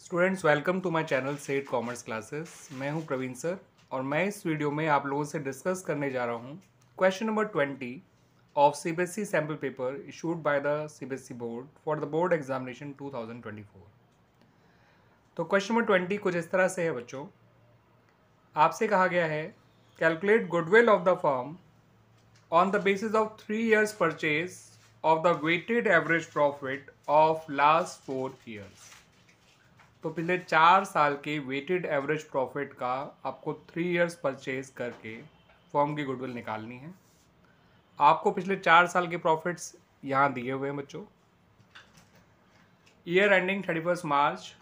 Students welcome to my channel set commerce classes मैं हूँ Praveen sir और मैं इस वीडियो में आप लोगों से डिस्कस करने जा रहा हूँ question number twenty of CBSE sample paper issued by the CBSE board for the board examination 2024 तो क्वेश्चन नंबर ट्वेंटी कुछ इस तरह से है बच्चों। आपसे कहा गया है calculate goodwill of the firm on the basis of three years purchase of the weighted average profit of last four years तो पिछले चार साल के वेटेड एवरेज प्रॉफिट का आपको थ्री इयर्स परचेज करके फॉर्म की गुडविल निकालनी है। आपको पिछले चार साल के प्रॉफिट्स यहाँ दिए हुए हैं बच्चों। Year ending thirty first March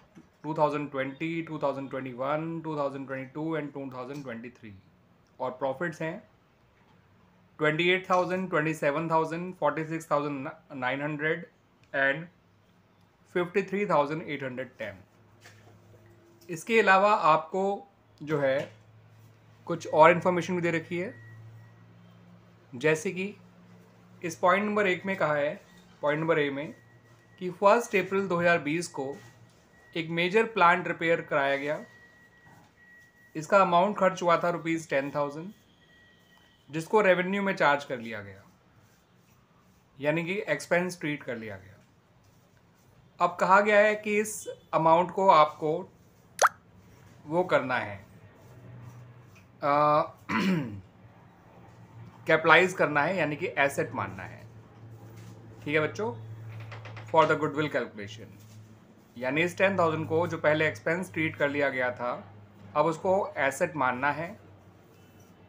2020, 2021, 2022 and 2023 और प्रॉफिट्स हैं 28,000, 27,000, 46,900 एंड 53,810 इसके अलावा आपको जो है कुछ और इन्फॉर्मेशन भी दे रखी है। जैसे कि इस पॉइंट नंबर एक में कहा है पॉइंट नंबर ए में, कि फ़र्स्ट अप्रैल 2020 को एक मेजर प्लांट रिपेयर कराया गया। इसका अमाउंट खर्च हुआ था रुपीज़ टेन थाउज़ेंड जिसको रेवेन्यू में चार्ज कर लिया गया। यानी कि एक्सपेंस ट्रीट कर लिया गया। अब कहा गया है कि इस अमाउंट को आपको वो करना है। कैपलाइज करना है, यानी कि एसेट मानना है। ठीक है बच्चों? फॉर द गुडविल कैलकुलेशन यानी इस टेन थाउज़ेंड को जो पहले एक्सपेंस ट्रीट कर लिया गया था, अब उसको एसेट मानना है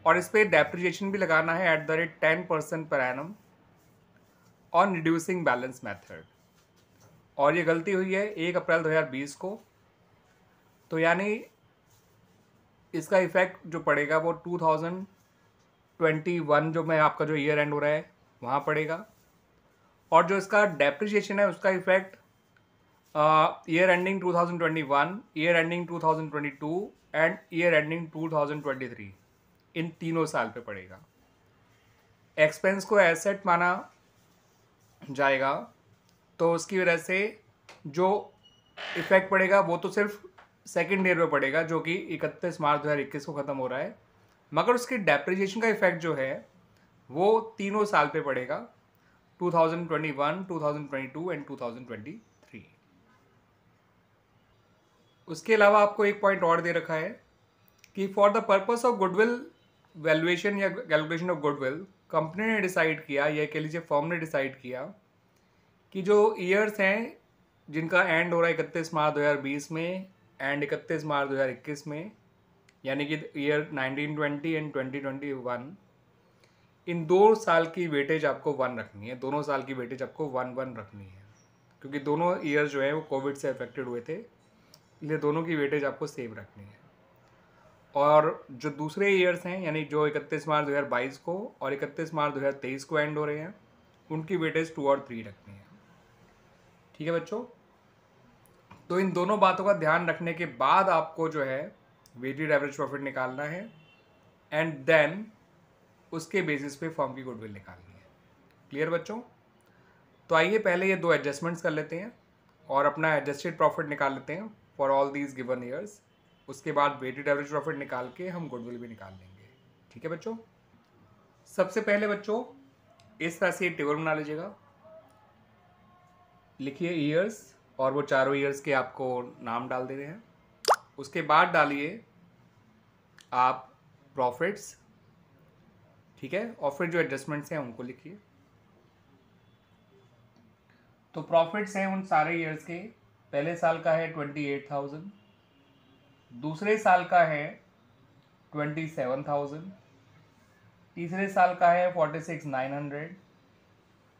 और इस पर डेप्रिजिएशन भी लगाना है at the rate ten percent per annum on reducing balance method और ये गलती हुई है एक अप्रैल 2020 को। तो यानी इसका इफ़ेक्ट जो पड़ेगा वो 2021 जो मैं आपका जो ईयर एंड हो रहा है, वहाँ पड़ेगा। और जो इसका डेप्रिशिएशन है, उसका effect year ending 2021 year ending 2022 and year ending 2023 इन तीनों साल पे पड़ेगा। एक्सपेंस को एसेट माना जाएगा तो उसकी वजह से जो इफ़ेक्ट पड़ेगा वो तो सिर्फ़ सेकेंड ईयर में पड़ेगा जो कि इकतीस मार्च दो हज़ार इक्कीस को ख़त्म हो रहा है। मगर उसके डेप्रिजिएशन का इफ़ेक्ट जो है वो तीनों साल पे पड़ेगा 2021, 2022 एंड 2023 उसके अलावा आपको एक पॉइंट और दे रखा है कि for the purpose of goodwill valuation या कैलकुलेशन ऑफ़ गुडविल कंपनी ने डिसाइड किया या कह लीजिए फॉर्म ने डिसाइड किया कि जो ईयर्स हैं जिनका एंड हो रहा है इकतीस मार्च 2020 में एंड इकतीस मार्च 2021 में, यानी कि ईयर 1920 एंड 2021 इन दो साल की वेटेज आपको वन रखनी है, दोनों साल की वेटेज आपको वन वन रखनी है, क्योंकि दोनों ईयर जो है वो कोविड से अफेक्टेड हुए थे, इसलिए दोनों की वेटेज आपको सेव रखनी है। और जो दूसरे ईयर्स हैं, यानी जो इकतीस मार्च 2022 को और इकतीस मार्च 2023 को एंड हो रहे हैं, उनकी वेटेज टू और थ्री रखनी है। ठीक है बच्चों? तो इन दोनों बातों का ध्यान रखने के बाद आपको जो है वेटेड एवरेज प्रॉफिट निकालना है एंड देन उसके बेसिस पे फॉर्म की गुडविल निकालनी है। क्लियर बच्चों? तो आइए पहले ये दो एडजस्टमेंट्स कर लेते हैं और अपना एडजस्टेड प्रॉफिट निकाल लेते हैं for all these given years उसके बाद वेटेड एवरेज प्रॉफिट निकाल के हम गुडविल भी निकाल लेंगे। ठीक है बच्चों? सबसे पहले बच्चों, इस तरह से टेबल बना लीजिएगा। लिखिए ईयर्स और वो चारों ईयर्स के आपको नाम डाल दे रहे हैं। उसके बाद डालिए आप प्रॉफिट्स ठीक है? और फिर जो एडजस्टमेंट्स हैं उनको लिखिए। तो प्रॉफिट्स हैं उन सारे ईयर्स के। पहले साल का है ट्वेंटी एट थाउज़ेंड दूसरे साल का है ट्वेंटी सेवन थाउज़ेंड तीसरे साल का है फोर्टी सिक्स नाइन हंड्रेड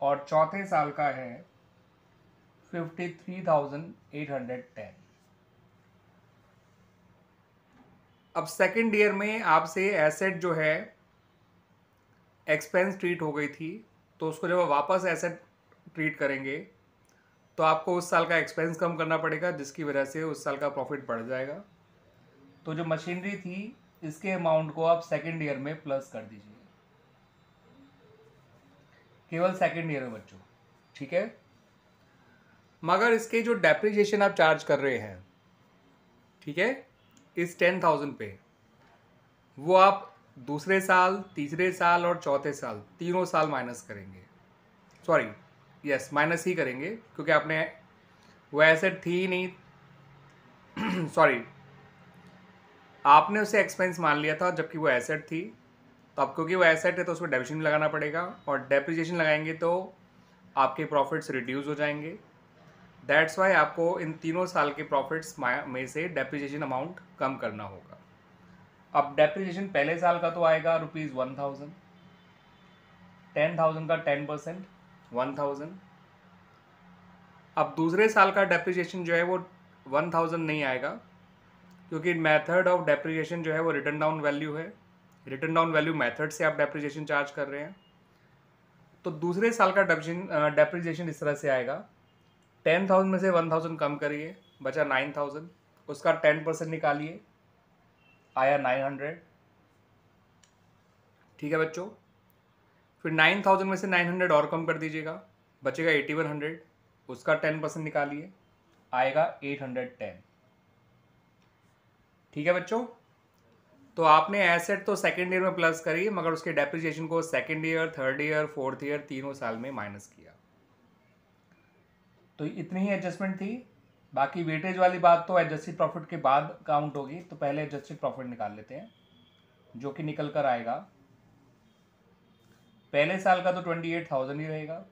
और चौथे साल का है fifty three thousand eight hundred ten अब सेकेंड ईयर में आपसे एसेट जो है एक्सपेंस ट्रीट हो गई थी तो उसको जब वापस एसेट ट्रीट करेंगे तो आपको उस साल का एक्सपेंस कम करना पड़ेगा, जिसकी वजह से उस साल का प्रॉफिट बढ़ जाएगा। तो जो मशीनरी थी, इसके अमाउंट को आप सेकेंड ईयर में प्लस कर दीजिए। केवल सेकेंड ईयर में बच्चों, ठीक है? मगर इसके जो डेप्रिजिएशन आप चार्ज कर रहे हैं, ठीक है, इस टेन थाउज़ेंड पे, वो आप दूसरे साल, तीसरे साल और चौथे साल, तीनों साल माइनस करेंगे। सॉरी यस माइनस ही करेंगे, क्योंकि आपने वो एसेट थी ही नहीं। सॉरी आपने उसे एक्सपेंस मान लिया था जबकि वो एसेट थी। तो अब क्योंकि वो एसेट है तो उसको डेप्रिशिएशन लगाना पड़ेगा और डेप्रिशिएशन लगाएँगे तो आपके प्रॉफिट्स रिड्यूस हो जाएँगे। दैट्स वाई आपको इन तीनों साल के प्रॉफिट्स में से डेप्रिशिएशन अमाउंट कम करना होगा। अब डेप्रिसिएशन पहले साल का तो आएगा rupees one thousand ten thousand का टेन परसेंट वन थाउज़ेंड अब दूसरे साल का डेप्रिसिएशन जो है वो वन थाउज़ेंड नहीं आएगा, क्योंकि मेथड ऑफ़ डेप्रिसिएशन जो है वो रिटर्न डाउन वैल्यू है। रिटर्न डाउन वैल्यू मेथड से आप डेप्रिसिएशन चार्ज कर रहे हैं। तो दूसरे साल का डेप्रिसिएशन इस तरह से आएगा। टेन थाउज़ेंड में से वन थाउज़ेंड कम करिए, बचा नाइन थाउज़ेंड, उसका टेन परसेंट निकालिए, आया नाइन हंड्रेड। ठीक है बच्चों? फिर नाइन थाउज़ेंड में से नाइन हंड्रेड और कम कर दीजिएगा, बचेगा एटी वन हंड्रेड, उसका टेन परसेंट निकालिए, आएगा एट हंड्रेड टेन। ठीक है बच्चों? तो आपने एसेट तो सेकेंड ईयर में प्लस करी, मगर उसके डेप्रिसिएशन को second year third year fourth year तीनों साल में माइनस किया। तो इतनी ही एडजस्टमेंट थी। बाकी वेटेज वाली बात तो एडजस्टेड प्रॉफिट के बाद काउंट होगी तो पहले एडजस्टेड प्रॉफिट निकाल लेते हैं, जो कि निकल कर आएगा। पहले साल का तो ट्वेंटी एट थाउज़ेंड ही रहेगा।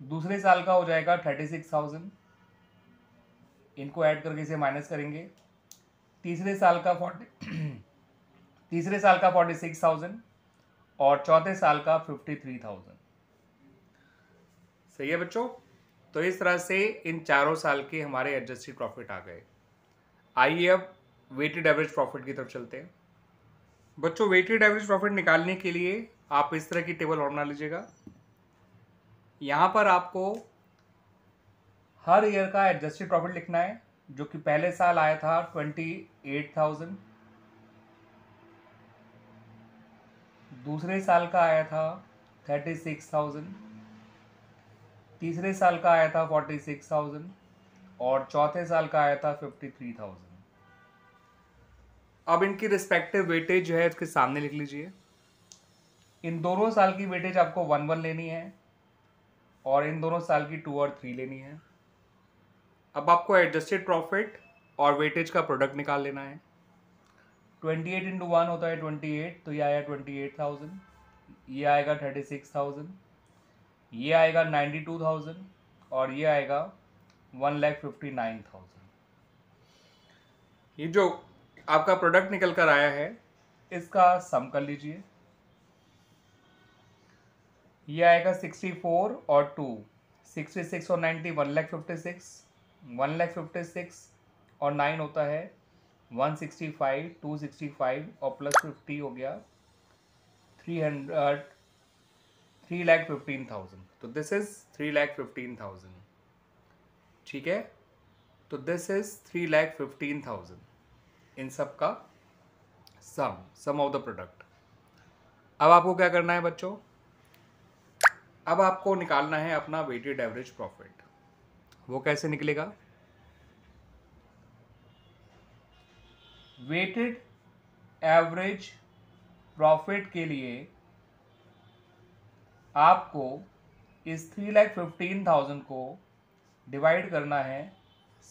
दूसरे साल का हो जाएगा थर्टी सिक्स थाउज़ेंड इनको ऐड करके इसे माइनस करेंगे। तीसरे साल का फोर्टी तीसरे साल का फोर्टी सिक्स थाउज़ेंड और चौथे साल का फिफ्टी थ्री थाउज़ेंड सही है बच्चों? तो इस तरह से इन चारों साल के हमारे एडजस्टेड प्रॉफिट आ गए। आइए अब वेटेड एवरेज प्रॉफिट की तरफ़ चलते हैं। बच्चों वेटेड एवरेज प्रॉफिट निकालने के लिए आप इस तरह की टेबल और बना लीजिएगा। यहाँ पर आपको हर ईयर का एडजस्टेड प्रॉफिट लिखना है, जो कि पहले साल आया था ट्वेंटी एट थाउज़ेंड दूसरे साल का आया था थर्टी सिक्स थाउज़ेंड तीसरे साल का आया था फोर्टी सिक्स थाउज़ेंड और चौथे साल का आया था फिफ्टी थ्री थाउज़ेंड अब इनकी रिस्पेक्टिव वेटेज जो है उसके सामने लिख लीजिए। इन दोनों साल की वेटेज आपको वन वन लेनी है और इन दोनों साल की टू और थ्री लेनी है। अब आपको एडजस्टेड प्रॉफिट और वेटेज का प्रोडक्ट निकाल लेना है। ट्वेंटी एट इंटू वन होता है ट्वेंटी एट तो ये आया ट्वेंटी एट थाउज़ेंड ये आएगा थर्टी सिक्स थाउज़ेंड ये आएगा नाइन्टी टू थाउज़ेंड और ये आएगा one lakh fifty nine thousand. ये जो आपका प्रोडक्ट निकल कर आया है इसका सम कर लीजिए। ये आएगा सिक्सटी फोर और टू सिक्सटी सिक्स और ninety one lakh fifty six one lakh fifty six और नाइन होता है। One sixty five two sixty five और प्लस फिफ्टी हो गया। Three hundred three lakh fifteen thousand तो this is three lakh fifteen thousand ठीक है? तो this is three lakh fifteen thousand इन सब का sum sum of the product अब आपको क्या करना है बच्चों? अब आपको निकालना है अपना वेटेड एवरेज प्रॉफिट वो कैसे निकलेगा? वेटेड एवरेज प्रॉफिट के लिए आपको इस थ्री लैख फिफ्टीन थाउज़ेंड को डिवाइड करना है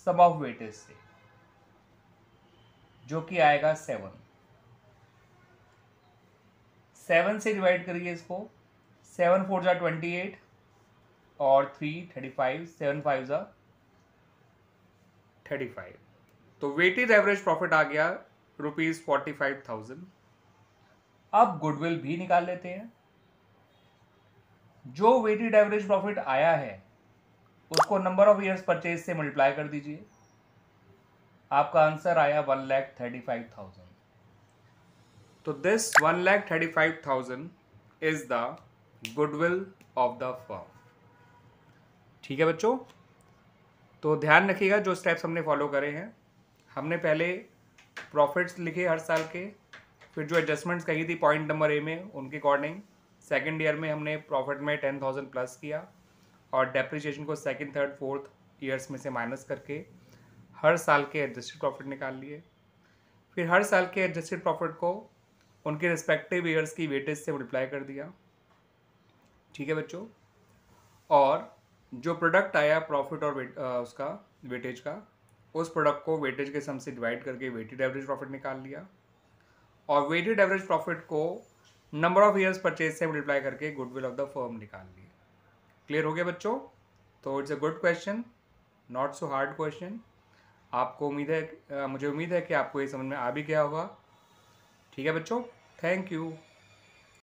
सम ऑफ़ वेटेज से, जो कि आएगा सेवन सेवन से डिवाइड करिए इसको. सेवन फोर जा ट्वेंटी एट और three thirty five seven five जा थर्टी फाइव तो वेटेज एवरेज प्रॉफिट आ गया रुपीज़ फोर्टी फाइव थाउज़ेंड अब गुडविल भी निकाल लेते हैं। जो वेटेड एवरेज प्रॉफिट आया है, उसको नंबर ऑफ़ ईयर्स परचेज से मल्टीप्लाई कर दीजिए। आपका आंसर आया one lakh thirty five thousand तो this one lakh thirty five thousand is the goodwill of the firm ठीक है बच्चों? तो ध्यान रखिएगा, जो स्टेप्स हमने फॉलो करे हैं, हमने पहले प्रॉफिट्स लिखे हर साल के, फिर जो एडजस्टमेंट्स कही थी पॉइंट नंबर ए में, उनके अकॉर्डिंग सेकेंड ईयर में हमने प्रॉफिट में टेन थाउज़ेंड प्लस किया और डेप्रिसिएशन को सेकेंड थर्ड फोर्थ ईयर्स में से माइनस करके हर साल के एडजस्टेड प्रॉफिट निकाल लिए। फिर हर साल के एडजस्टेड प्रॉफिट को उनके रिस्पेक्टिव ईयर्स की वेटेज से मल्टीप्लाई कर दिया। ठीक है बच्चों? और जो प्रोडक्ट आया प्रॉफिट और वेट आ, उसका वेटेज का उस प्रोडक्ट को वेटेज के सम से डिवाइड करके वेटेड एवरेज प्रॉफिट निकाल लिया। और वेटेड एवरेज प्रॉफिट को नंबर ऑफ़ ईयर्स परचेज से मल्टीप्लाई करके गुडविल ऑफ़ द फर्म निकाल लिए। क्लियर हो गया बच्चों? तो it's a good question not so hard question आपको उम्मीद है मुझे उम्मीद है कि आपको ये समझ में आ भी गया होगा। ठीक है बच्चों? Thank you